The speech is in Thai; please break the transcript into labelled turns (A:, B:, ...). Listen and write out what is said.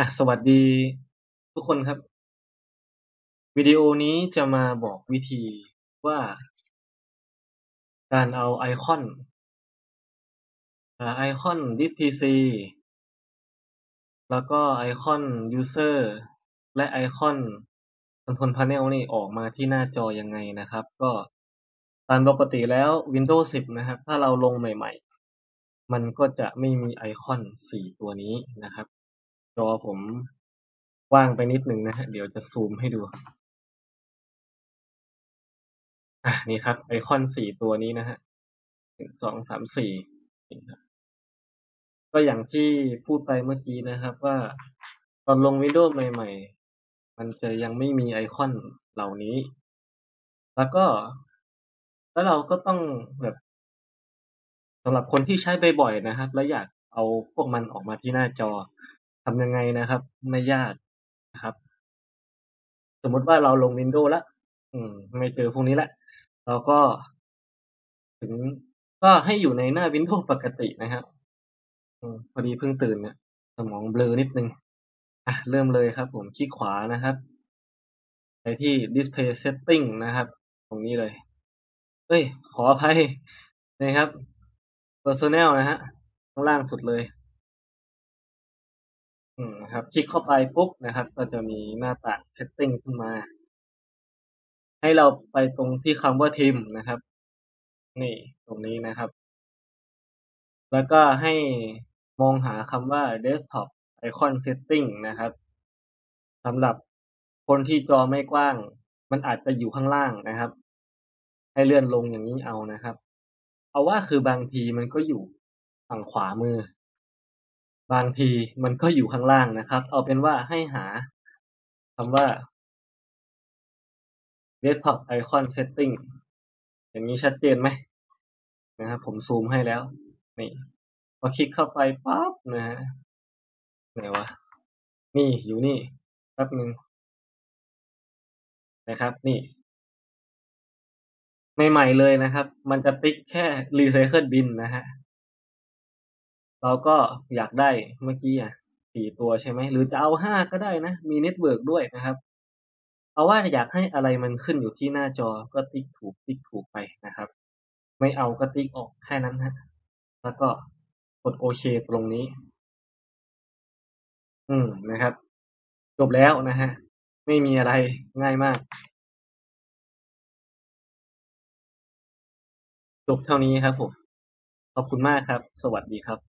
A: อะสวัสดีทุกคนครับ วิดีโอนี้จะมาบอกวิธีว่าการเอาไอคอนไอคอน This PC แล้วก็ไอคอน user และไอคอน control panel นี่ออกมาที่หน้าจอยังไงนะครับ ก็ตามปกติแล้ว Windows 10 นะครับ ถ้าเราลงใหม่ ๆ มันก็จะไม่มีไอคอนสี่ตัวนี้นะครับ จอผมว่างไปนิดหนึ่งนะฮะ เดี๋ยวจะซูมให้ดู อะนี่ครับ ไอคอนสี่ตัวนี้นะฮะหนึ่งสองสามสี่ก็อย่างที่พูดไปเมื่อกี้นะครับว่าตอนลง Windows ใหม่ ๆ มันจะยังไม่มีไอคอนเหล่านี้ แล้วก็แล้วเราก็ต้องแบบสำหรับคนที่ใช้บ่อยๆนะครับ แล้วอยากเอาพวกมันออกมาที่หน้าจอ ทำยังไงนะครับ ไม่ยากนะครับ สมมติว่าเราลง Windows ล้วอืม ไม่เจอพวกนี้ล้วเราก็ ถึงก็ให้อยู่ในหน้า Windows ปกตินะครับอพอดีเพิ่งตื่นเนี่ยสมองเบลอนิดนึงอะเริ่มเลยครับ ผมคลิกขวานะครับ ไปที่ Display Setting นะครับ ตรงนี้เลยเอ้ย ขออภัยนะครับ Personnel นะฮะข้างล่างสุดเลย อืมครับ คลิกเข้าไปปุ๊บนะครับ ก็จะมีหน้าต่าง Setting ขึ้นมา ให้เราไปตรงที่คำว่า Team นะครับ นี่ตรงนี้นะครับ แล้วก็ให้มองหาคำว่า Desktop Icon Setting นะครับสำหรับคนที่จอไม่กว้าง มันอาจจะอยู่ข้างล่างนะครับ ให้เลื่อนลงอย่างนี้เอานะครับ เอาว่าคือบางทีมันก็อยู่ฝั่งขวามือ บางทีมันก็อยู่ข้างล่างนะครับ เอาเป็นว่าให้หาคำว่า Desktop Icon Setting อย่างนี้ชัดเจนไหมนะครับผมซูมให้แล้ว นี่พอคลิกเข้าไปปั๊บนะฮะไหนวะ นี่อยู่นี่แป๊บหนึ่งนะครับ นี่ใหม่ๆเลยนะครับ มันจะติ๊กแค่ Recycle Bin นะฮะ เราก็อยากได้เมื่อกี้อะสี่ตัวใช่ไหมหรือจะเอาห้าก็ได้นะ มี Network ด้วยนะครับ เอาว่าอยากให้อะไรมันขึ้นอยู่ที่หน้าจอก็ติ๊กถูกติ๊กถูกไปนะครับ ไม่เอาก็ติ๊กออกแค่นั้นฮะแล้วก็กดโอเคตรงนี้ อืมนะครับ จบแล้วนะฮะ ไม่มีอะไรง่ายมากจบเท่านี้ครับผม ขอบคุณมากครับ สวัสดีครับ